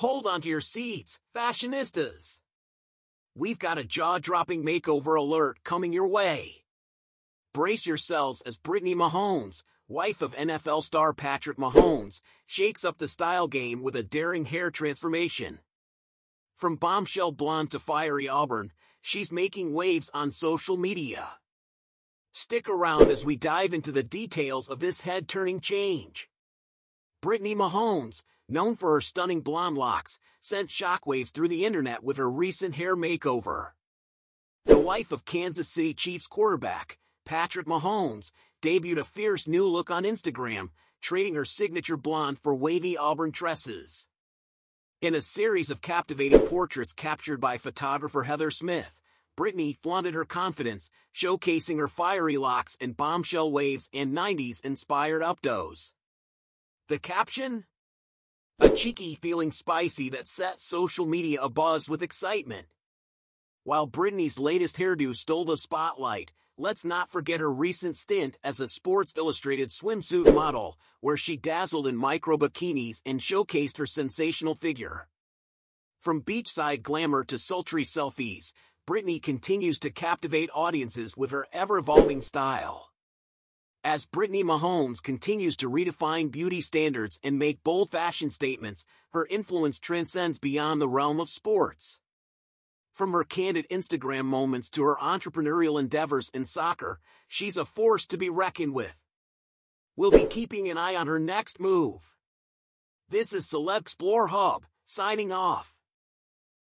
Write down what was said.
Hold onto your seats, fashionistas. We've got a jaw-dropping makeover alert coming your way. Brace yourselves as Brittany Mahomes, wife of NFL star Patrick Mahomes, shakes up the style game with a daring hair transformation. From bombshell blonde to fiery auburn, she's making waves on social media. Stick around as we dive into the details of this head-turning change. Brittany Mahomes, known for her stunning blonde locks, sent shockwaves through the internet with her recent hair makeover. The wife of Kansas City Chiefs quarterback, Patrick Mahomes, debuted a fierce new look on Instagram, trading her signature blonde for wavy auburn tresses. In a series of captivating portraits captured by photographer Heather Smith, Brittany flaunted her confidence, showcasing her fiery locks and bombshell waves and 90s-inspired updos. The caption? A cheeky feeling spicy that set social media abuzz with excitement. While Brittany's latest hairdo stole the spotlight, let's not forget her recent stint as a Sports Illustrated swimsuit model, where she dazzled in micro bikinis and showcased her sensational figure. From beachside glamour to sultry selfies, Brittany continues to captivate audiences with her ever-evolving style. As Brittany Mahomes continues to redefine beauty standards and make bold fashion statements, her influence transcends beyond the realm of sports. From her candid Instagram moments to her entrepreneurial endeavors in soccer, she's a force to be reckoned with. We'll be keeping an eye on her next move. This is Celeb Explore Hub, signing off.